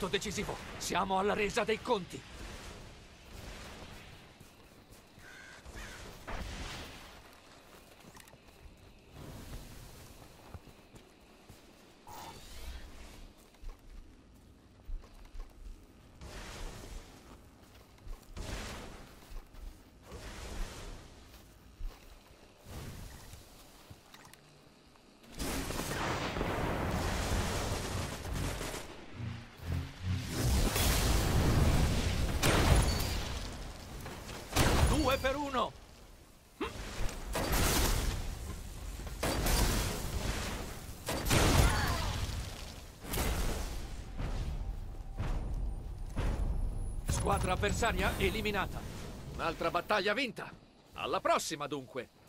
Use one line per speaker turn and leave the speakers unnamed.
momento decisivo. Siamo alla resa dei conti. Due per uno. Squadra avversaria eliminata. Un'altra battaglia vinta. Alla prossima, dunque.